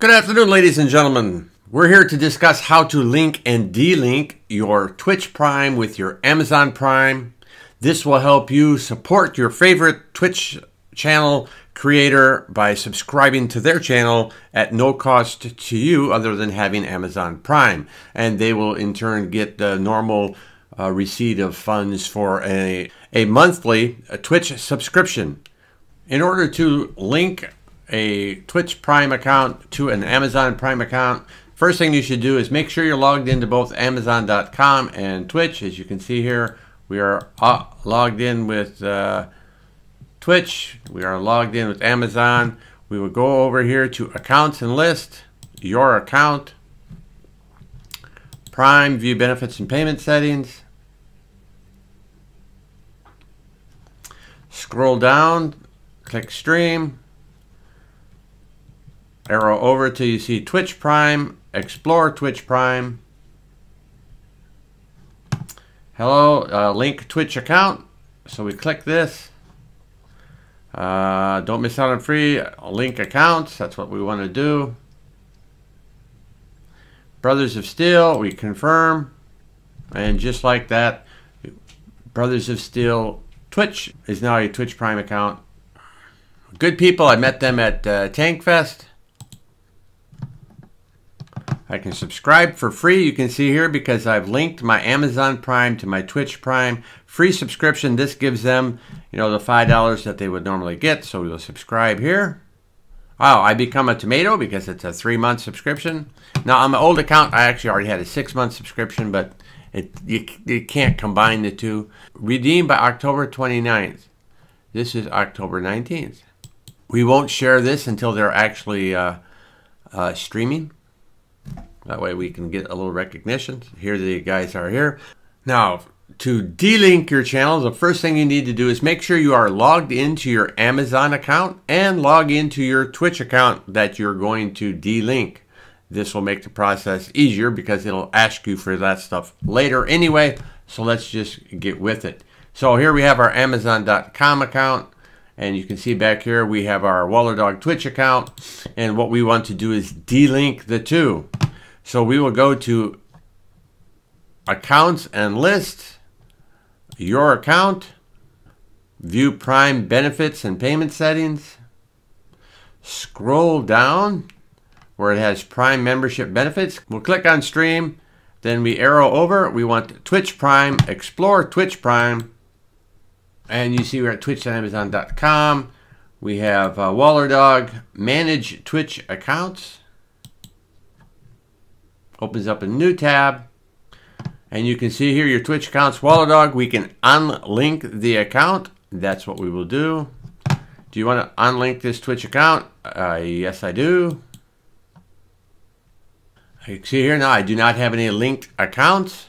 Good afternoon, ladies and gentlemen. We're here to discuss how to link and delink your Twitch Prime with your Amazon Prime. This will help you support your favorite Twitch channel creator by subscribing to their channel at no cost to you other than having Amazon Prime. And they will in turn get the normal uh, receipt of funds for a, a monthly a Twitch subscription. In order to link a Twitch Prime account to an Amazon Prime account, first thing you should do is make sure you're logged into both Amazon.com and Twitch. As you can see here, we are uh, logged in with uh, Twitch. We are logged in with Amazon. We will go over here to Accounts and List, Your Account, Prime, View Benefits and Payment Settings. Scroll down, click Stream, Arrow over till you see Twitch Prime, explore Twitch Prime. Hello, uh, link Twitch account. So we click this. Uh, don't miss out on free link accounts. That's what we want to do. Brothers of Steel, we confirm. And just like that, Brothers of Steel Twitch is now a Twitch Prime account. Good people. I met them at uh, Tank Fest. I can subscribe for free. You can see here because I've linked my Amazon Prime to my Twitch Prime. Free subscription. This gives them, you know, the $5 that they would normally get. So we will subscribe here. Wow, I become a tomato because it's a three-month subscription. Now, on my old account, I actually already had a six-month subscription, but it you, you can't combine the two. Redeem by October 29th. This is October 19th. We won't share this until they're actually uh, uh, streaming. That way we can get a little recognition. Here the guys are here. Now, to delink your channels, the first thing you need to do is make sure you are logged into your Amazon account and log into your Twitch account that you're going to delink. This will make the process easier because it'll ask you for that stuff later anyway. So let's just get with it. So here we have our Amazon.com account. And you can see back here we have our Waller Dog Twitch account. And what we want to do is delink the two. So we will go to accounts and list, your account, view prime benefits and payment settings, scroll down where it has prime membership benefits. We'll click on stream, then we arrow over. We want Twitch Prime, explore Twitch Prime, and you see we're at twitch.amazon.com. We have uh, Waller Dog, manage Twitch accounts opens up a new tab. And you can see here your Twitch account, Waller Dog. We can unlink the account. That's what we will do. Do you want to unlink this Twitch account? Uh, yes, I do. You see here now, I do not have any linked accounts.